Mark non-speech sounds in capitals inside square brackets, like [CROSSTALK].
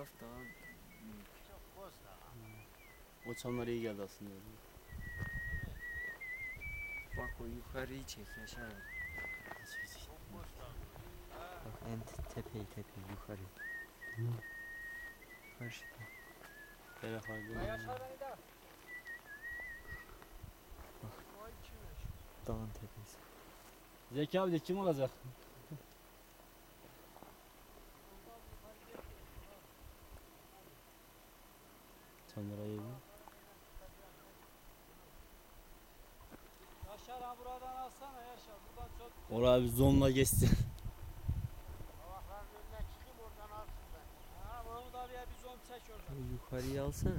taraf daha büyük. Çok boz da. O çamlar iyi geldi aslında. Bak o yukarıyı çek Yaşar abi. Bak en te- tepeyi tepeyi yukarı. Karşıda. Böyle kaydı. Dağın tepesi. Zeki abi de kim olacak? İyi mi? Yaşar ha buradan alsana Yaşar. Buradan çok Oraya bir zonla geçsin. [LAUGHS] Havakların önüne çıkayım oradan alsın ben. Ha Mahmut abiye bir zon çek oradan. O yukarıyı alsana.